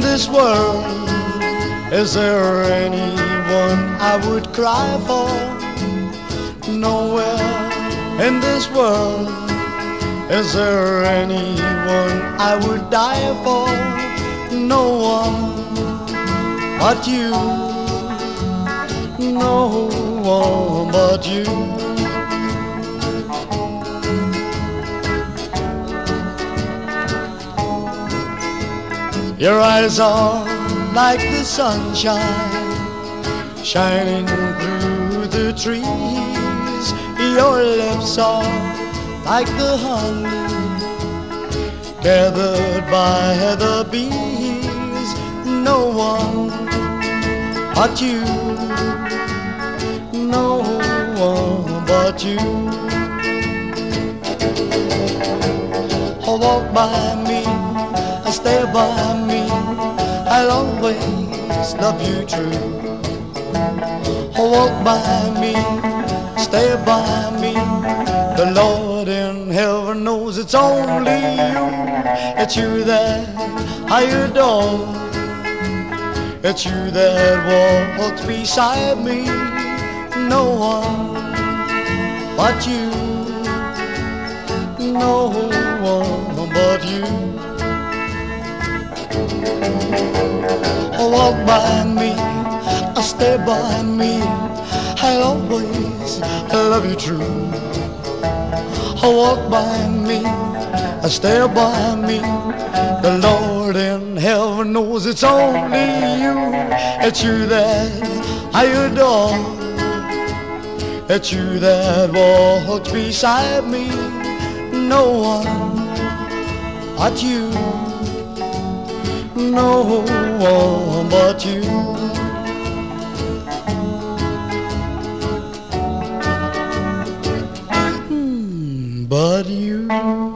this world, is there anyone I would cry for? Nowhere in this world is there anyone I would die for? No one but you. No one but you. Your eyes are like the sunshine shining through the trees. Your lips are like the honey gathered by the bees. No one but you. No one but you. Walk by me, stay by me. I'll always love you true. Oh, walk by me, stay by me. The Lord in heaven knows it's only you. It's you that I adore. It's you that walks beside me. No one but you. No one but you. Walk by me, I stay by me. I'll always love you true. Walk by me, I stay by me. The Lord in heaven knows it's only you. It's you that I adore. It's you that walks beside me. No one but you. No one but you. Hmm, but you.